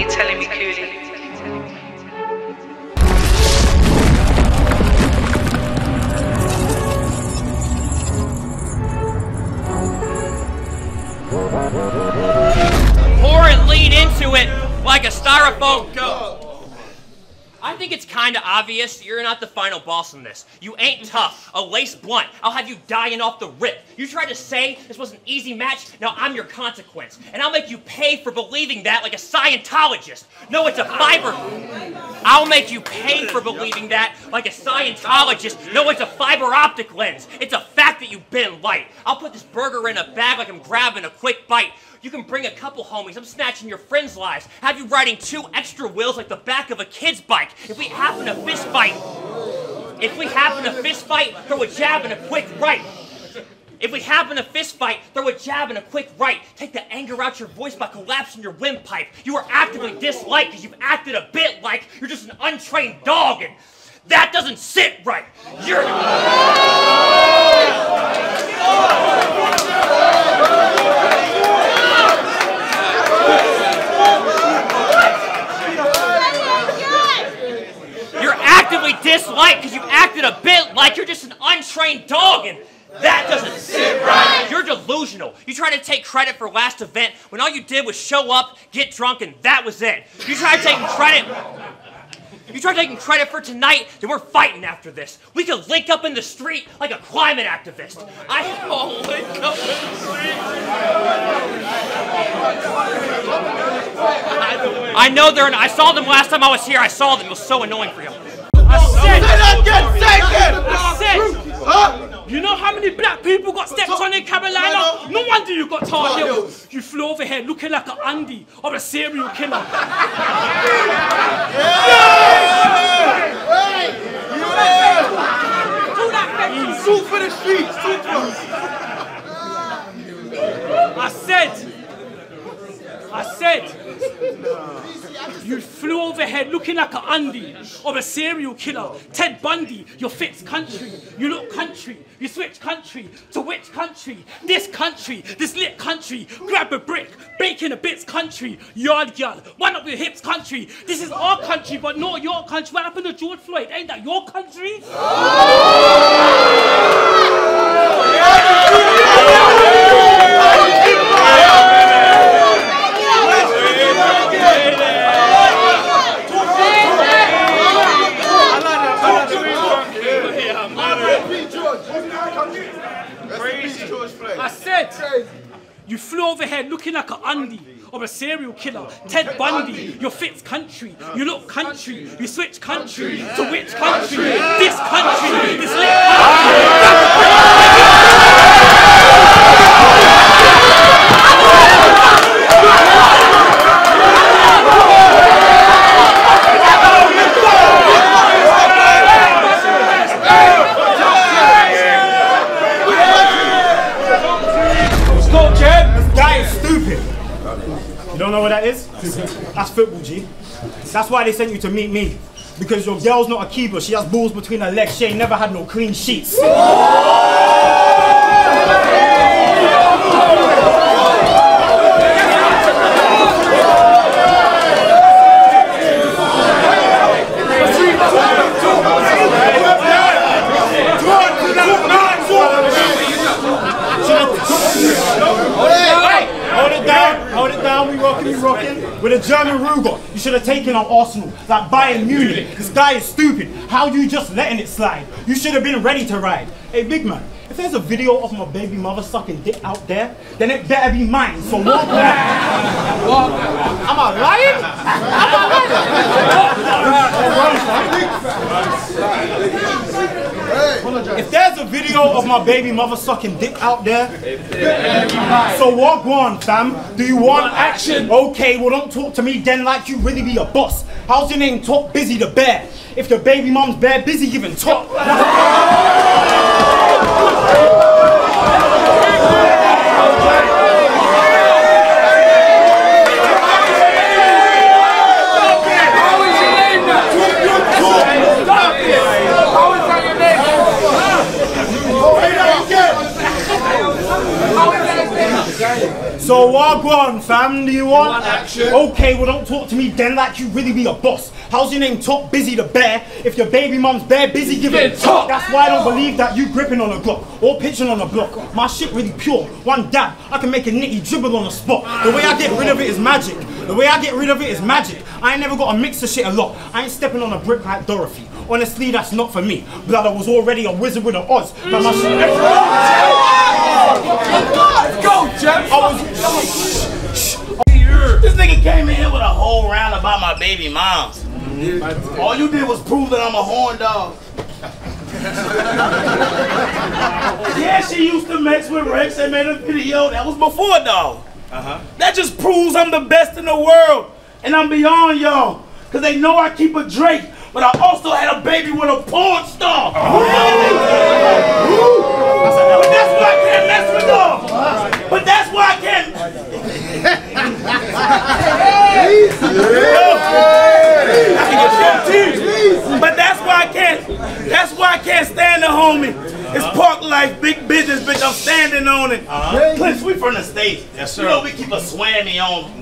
you telling me, Cooley? Pour and lean into it like a styrofoam think it's kind of obvious you're not the final boss in this. You ain't mhm. tough. A lace blunt. I'll have you dying off the rip. You tried to say this was an easy match. Now I'm your consequence. And I'll make you pay for believing that like a Scientologist. No, it's a fiber. I'll make you pay for believing that like a Scientologist. No, it's a fiber optic lens. It's a fact that you've been light. I'll put this burger in a bag like I'm grabbing a quick bite. You can bring a couple homies. I'm snatching your friends' lives. Have you riding two extra wheels like the back of a kid's bike. If we happen to fist fight, if we happen to fist fight, throw a jab and a quick right. If we happen to fist fight, throw a jab and a quick right. Take the anger out your voice by collapsing your windpipe. You are actively disliked because you've acted a bit like you're just an untrained dog, and that doesn't sit right. You're actively disliked because you acted a bit like you're just an untrained dog, and that doesn't sit right. You're delusional. You try to take credit for last event when all you did was show up, get drunk, and that was it. You try taking credit. You try taking credit for tonight, then we're fighting after this. We could link up in the street like a climate activist. I oh, link up in the street. I know they're. I saw them last time I was here. I saw them. It was so annoying for you. I said, I said, you know how many black people got stepped on in Carolina? No wonder you got tar heels. You flew over here looking like an Andy or a serial killer. Suit for the streets, for I said, I said, you flew overhead looking like an Andy or a serial killer. Ted Bundy, your fits country. You look country. You switch country to which country? This country, this lit country. Grab a brick, bacon a bits country. Yard girl, one up your hips country. This is our country, but not your country. What happened to George Floyd? Ain't that your country? I said, you flew overhead looking like an Andy or a serial killer. Ted Bundy, your fits country. You look country. You switch country to which country? This country. This lit Stop, That's football, G. That's why they sent you to meet me. Because your girl's not a keeper. She has balls between her legs. She ain't never had no clean sheets. Hold it down, hold it down, we rocking, we rocking. With a German Ruger, you should have taken on Arsenal, like Bayern Munich. This guy is stupid. How you just letting it slide? You should have been ready to ride. Hey, big man, if there's a video of my baby mother sucking dick out there, then it better be mine. So walk back. Am I lying? If there's a video of my baby mother sucking dick out there, so what one, fam? Do you want action? Okay, well don't talk to me then like you really be a boss. How's your name? Talk busy the bear. If the baby mom's bare busy, even talk. walk on, want, fam? Do you want? want action? Okay, well don't talk to me then like you really be a boss. How's your name Top Busy the Bear? If your baby mum's bare busy giving Get top. That's why I don't believe that you gripping on a Glock or pitching on a block. My shit really pure. One dab, I can make a nitty dribble on the spot. The way I get rid of it is magic. The way I get rid of it is magic. I ain't never got a mix of shit a lot. I ain't stepping on a brick like Dorothy. Honestly, that's not for me. Blood, I was already a wizard with an Oz. But my shit. Mm. Came in here with a whole round about my baby moms. All you did was prove that I'm a horn dog. yeah, she used to mix with Rex and made a video. That was before, dog. That just proves I'm the best in the world. And I'm beyond y'all. Because they know I keep a Drake. But I also had a baby with a porn star. But that's why I can't mess with them. But that's why I can't. But that's why I can't. That's why I can't stand the homie. It's park life, big business, bitch. I'm standing on it. Uh-huh. Clint, we from the states. Yes, sir. You know we keep a swammy on,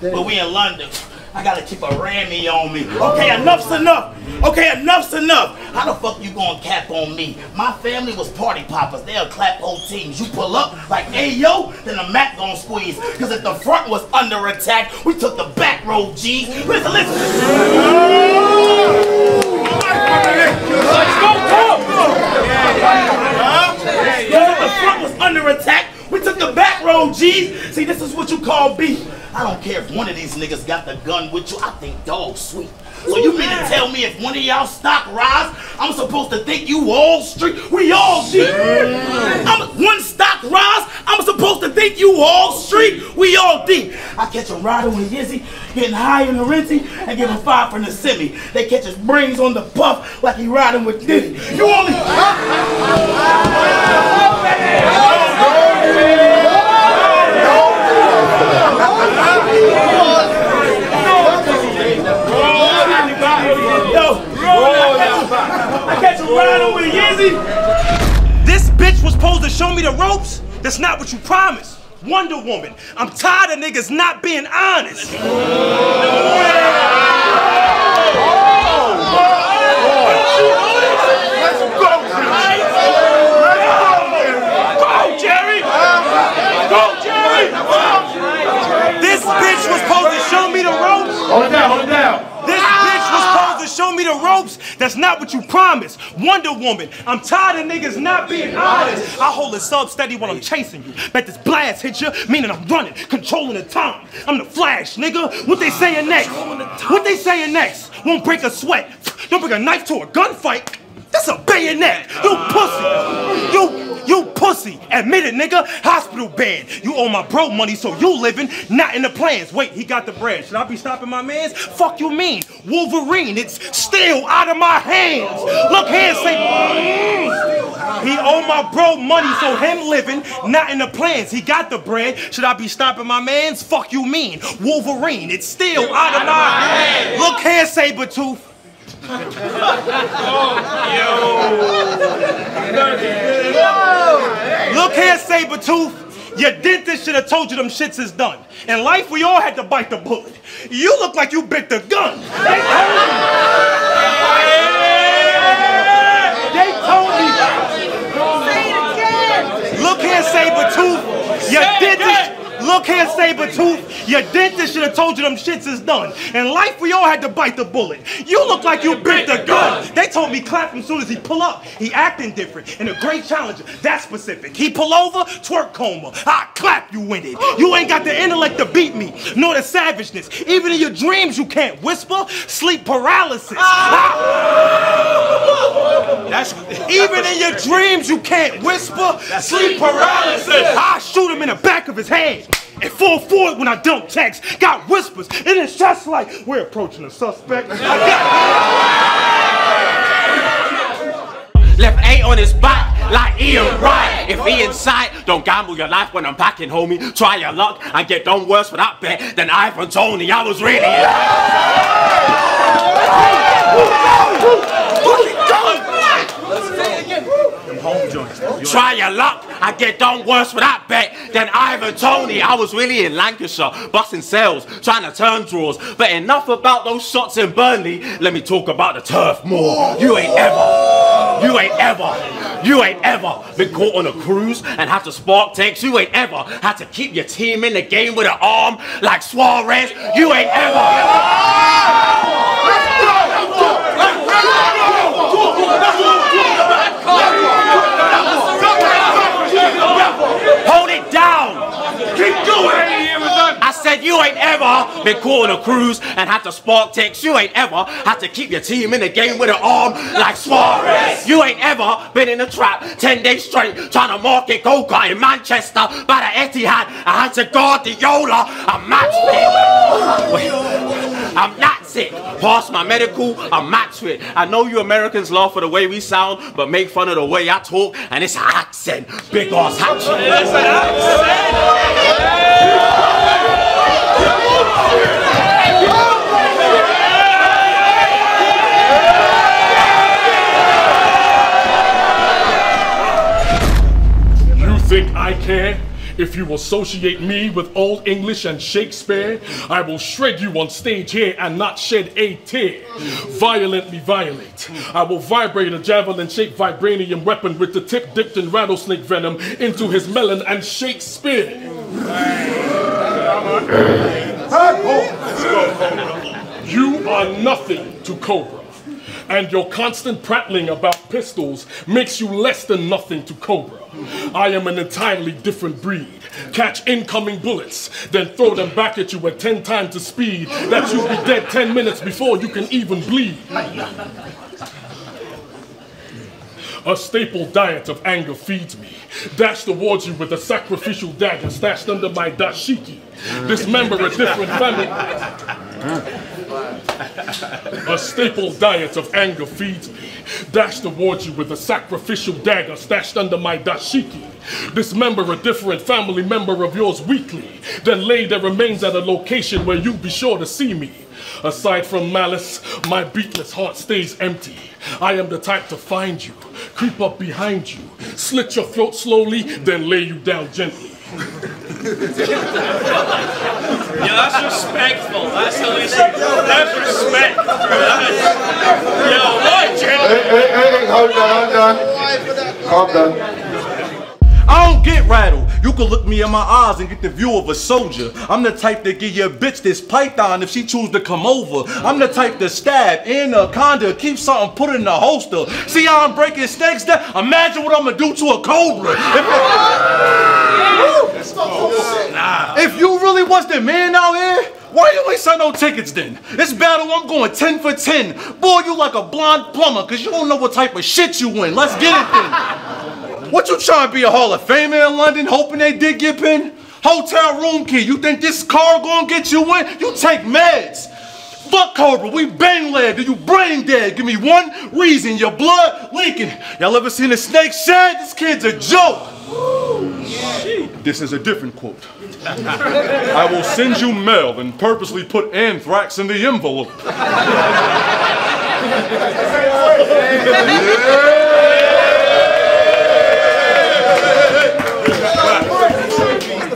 but we in London. I gotta keep a rammy on me. Okay, enough's enough. Okay, enough's enough. How the fuck you gonna cap on me? My family was party poppers. They'll clap whole teams. You pull up like, hey yo, then the Mac gonna squeeze. Cause if the front was under attack, we took the back road, G. Listen, listen. Let's go, was under attack. We took the back road, G. See, this is what you call beef. I don't care if one of these niggas got the gun with you. I think dog sweet. So you mean to tell me if one of y'all stock rise, I'm supposed to think you Wall Street? We all G. I'm one stock rise. I'm supposed to think you Wall Street. We all deep. I catch him riding with Yizzy, getting high in the renty, and give him five from the semi. They catch his brains on the puff like he riding with Diddy. You only. Yo, I catch him riding with Yizzy. This bitch was supposed to show me the ropes. That's not what you promised. Wonder Woman. I'm tired of niggas not being honest. Go, Jerry! Go, Jerry! This bitch was supposed to show me the ropes. Hold it down, hold it down. This bitch was supposed to show me the ropes. That's not what you promised. Wonder Woman. I'm tired of niggas not being honest. I hold a sub steady while I'm chasing you. Bet this blast hit you, meaning I'm running, controlling the time. I'm the Flash, nigga. What they saying next? What they saying next? Won't break a sweat. Don't bring a knife to a gunfight. That's a bayonet. You pussy. You, you pussy. Admit it, nigga. Hospital bed. You owe my bro money, so you living not in the plans. Wait, he got the bread. Should I be stopping my mans? Fuck you mean? Wolverine. It's still out of my hands. Look here, say. He owe my bro money, so him living not in the plans. He got the bread. Should I be stopping my mans? Fuck you mean? Wolverine. It's still out of my hands. Look here, Sabretooth. Look here, Sabretooth. Your dentist should have told you them shits is done. In life, we all had to bite the bullet. You look like you bit the gun. They told me. They told me. Say it again. Look here, Sabretooth. Your dentist. Look here, Sabretooth. Your dentist should have told you them shits is done. In life, we all had to bite the bullet. You look like you bit the gun. They told me clap him soon as he pull up. He acting different and a great challenger. That's specific. He pull over, twerk coma. I clap you in it. You ain't got the intellect to beat me, nor the savageness. Even in your dreams, you can't whisper. Sleep paralysis. Ah. That's even in your dreams, you can't whisper. Sleep paralysis. I shoot him in the back of his head. And fall forward when I don't text. Got whispers, and it's just like we're approaching a suspect. Left A on his back like Ian Wright. If he inside, don't gamble your life when I'm packing, homie. Try your luck and get done worse for that bet than Ivan Toney. I was really. Try your luck and get done worse for that bet than Ivan Toney. I was really in Lancashire, busting sales, trying to turn draws. But enough about those shots in Burnley. Let me talk about the turf more. You ain't ever, you ain't ever, you ain't ever been caught on a cruise and have to spark text. You ain't ever had to keep your team in the game with an arm like Suarez. You ain't ever. Hold it down. Keep going. I said you ain't ever been caught on a cruise and had to spark text. You ain't ever had to keep your team in the game with an arm like Suarez. You ain't ever been in a trap 10 days straight trying to market go-kart in Manchester by the Etihad. I had to guard the Yola. I'm match. I'm not sick. Pass my medical. I'm match fit. I know you Americans laugh at the way we sound, but make fun of the way I talk, and it's an accent. Big ass accent. Care? If you associate me with Old English and Shakespeare, I will shred you on stage here and not shed a tear. Violently violate. I will vibrate a javelin shaped vibranium weapon with the tip dipped in rattlesnake venom into his melon and Shakespeare. You are nothing to Cobra. And your constant prattling about pistols makes you less than nothing to Cobra. I am an entirely different breed. Catch incoming bullets, then throw them back at you at 10 times the speed that you'll be dead 10 minutes before you can even bleed. A staple diet of anger feeds me. Dash towards you with a sacrificial dagger stashed under my dashiki. Dismember a different family. A staple diet of anger feeds me. Dash towards you with a sacrificial dagger stashed under my dashiki. Dismember a different family member of yours weekly. Then lay their remains at a location where you'll be sure to see me. Aside from malice, my beatless heart stays empty. I am the type to find you, creep up behind you, slit your throat slowly, then lay you down gently. Yeah, that's respectful. That's how least say. That's respect. Yo, what, Jim? Hey, hey, hey, hold on, hold on. Calm down. I don't get rattled. You can look me in my eyes and get the view of a soldier. I'm the type that give your bitch this python if she choose to come over. I'm the type to stab in a conda, keep something put in the holster. See how I'm breaking snakes down? Imagine what I'm gonna do to a cobra. If, if you really was the man out here, why you ain't sell no tickets then? This battle I'm going 10 for 10. Boy, you like a blonde plumber, cause you don't know what type of shit you win. Let's get it then. What you trying to be a Hall of Famer in London, hoping they did get pinned? Hotel room key. You think this car gonna get you in? You take meds. Fuck Cobra, we bang. Do you brain dead? Give me one reason. Your blood leaking. Y'all ever seen a snake shed? This kid's a joke. This is a different quote. I will send you mail and purposely put anthrax in the envelope.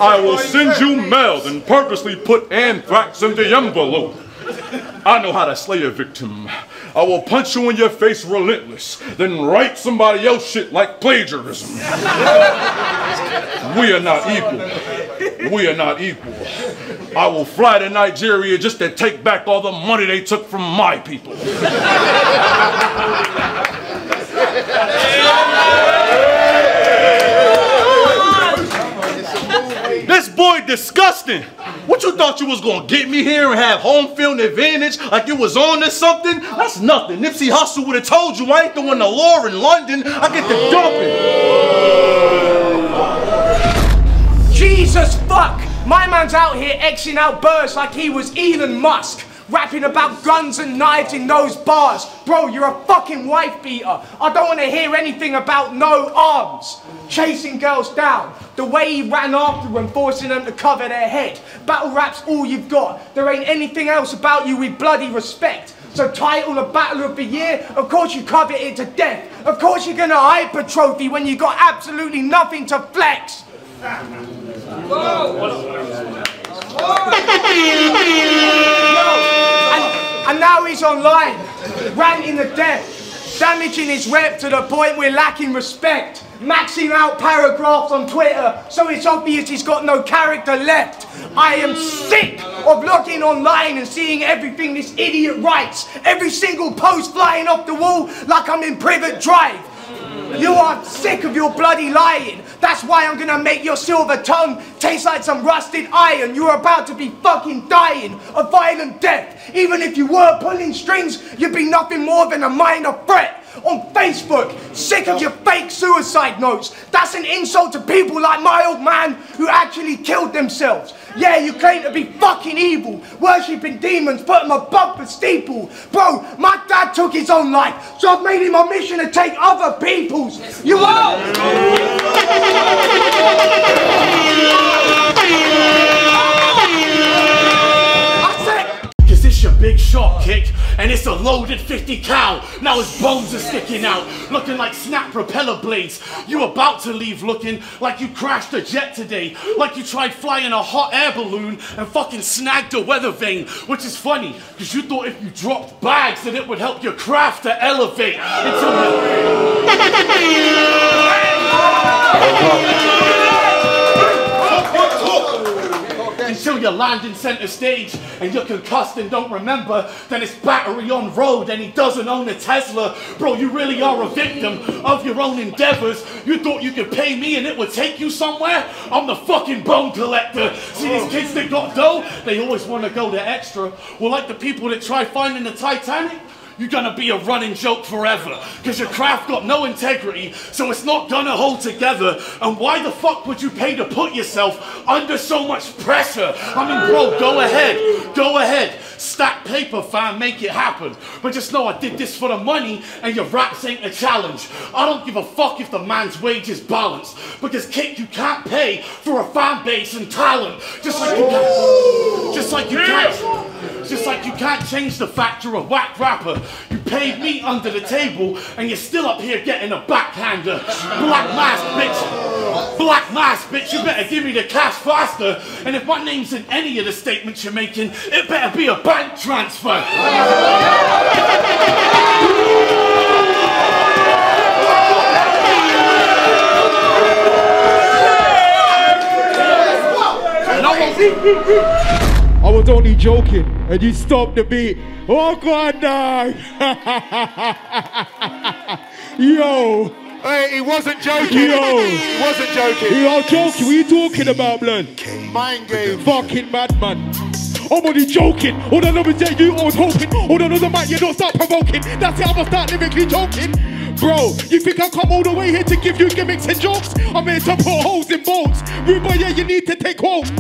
I will send you mail and purposely put anthrax in the envelope. I know how to slay a victim. I will punch you in your face relentless, then write somebody else shit like plagiarism. we are not equal. We are not equal. I will fly to Nigeria just to take back all the money they took from my people. Disgusting. What you thought you was gonna get me here and have home field advantage like you was on to something? That's nothing. Nipsey Hussle would have told you I ain't the law in London. I get the dumping. Jesus fuck! My man's out here Xing out birds like he was Elon Musk. Rapping about guns and knives in those bars. Bro, you're a fucking wife beater. I don't want to hear anything about no arms. Chasing girls down. The way he ran after them, forcing them to cover their head. Battle rap's all you've got. There ain't anything else about you with bloody respect. So title the Battle of the Year, of course you covet it to death. Of course you're gonna hype a trophy when you got absolutely nothing to flex. And, now he's online, ranting the death, damaging his rep to the point we're lacking respect, maxing out paragraphs on Twitter, so it's obvious he's got no character left. I am sick of looking online and seeing everything this idiot writes, every single post flying off the wall like I'm in Privet Drive. You are sick of your bloody lying. That's why I'm gonna make your silver tongue taste like some rusted iron. You're about to be fucking dying a violent death. Even if you were pulling strings, you'd be nothing more than a minor threat. On Facebook, sick of your fake suicide notes. That's an insult to people like my old man who actually killed themselves. Yeah, you claim to be fucking evil, worshipping demons, put them above the steeple. Bro, my dad took his own life, so I've made it my mission to take other people's. You Cause big shot kick, and it's a loaded 50 cal. Now his bones are sticking out, looking like snap propeller blades. You about to leave looking like you crashed a jet today, like you tried flying a hot air balloon and fucking snagged a weather vane. Which is funny, cause you thought if you dropped bags that it would help your craft to elevate. Until Until you land in center stage and you're concussed and don't remember, then it's battery on road and he doesn't own a Tesla. Bro, you really are a victim of your own endeavors. You thought you could pay me and it would take you somewhere? I'm the fucking bone collector. See these kids that got dough? They always want to go the extra. Well, like the people that try finding the Titanic, you're gonna be a running joke forever. Cause your craft got no integrity, so it's not gonna hold together. And why the fuck would you pay to put yourself under so much pressure? I mean, bro, go ahead, go ahead. Stack paper, fam, make it happen. But just know I did this for the money, and your raps ain't a challenge. I don't give a fuck if the man's wage is balanced. Because kick, you can't pay for a fan base and talent. Just like you can't. Just like you can't. Just like you can't change the fact you're a whack rapper. You paid me under the table, and you're still up here getting a backhander. Black mask, bitch. Black mask, bitch. You better give me the cash faster. And if my name's in any of the statements you're making, it better be a bank transfer. I was only joking, and you stopped the beat. Oh God, dog! Yo. Hey, he wasn't joking. Yo. He wasn't joking. You are joking. What are you talking about, blood? Mind game. Fucking madman. I'm only joking. All I know is that you always hoping. All I know the mic, you don't start provoking. That's it, I'ma start lyrically joking. Bro, you think I come all the way here to give you gimmicks and jokes? I'm here to put holes in bolts. Boy, yeah, you need to take hold.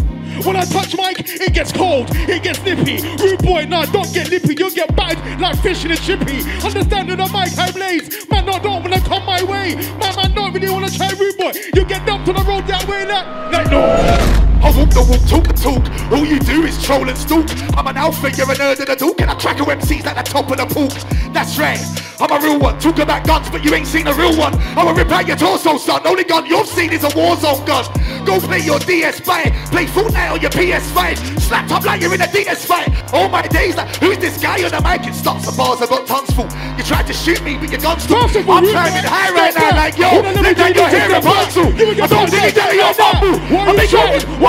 When I touch mic, it gets cold, it gets nippy. Rude boy, nah, don't get lippy, you'll get battered like fish in a chippy. Understanding the mic, I blaze. Man, no, don't wanna come my way. Man, man, don't really wanna try rude boy. You get dumped on the road that way, like, like no. I walk the walk, talk the talk. All you do is troll and stalk. I'm an alpha, you're a nerd and a talk, and I crack MCs at the top of the pool. That's right. I'm a real one. Talk about guns, but you ain't seen a real one. I'ma rip out your torso, son. Only gun you've seen is a Warzone gun. Go play your DS fight. Play Fortnite on your PS5. Slapped up like you're in a DS fight. All my days, like, who's this guy on the mic? It stops the bars, I got tons full. You tried to shoot me, but your gun's full. I'm climbing high right now, like, yo, let down your hair Rapunzel. I don't think it's your bumble. I'm big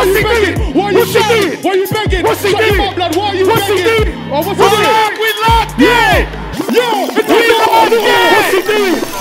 What's he doing? Why you begging? Why you begging? What's he doing? Why you begging? Or what's he doing? Oh, With luck, yeah. Yo, it's me, What's he doing?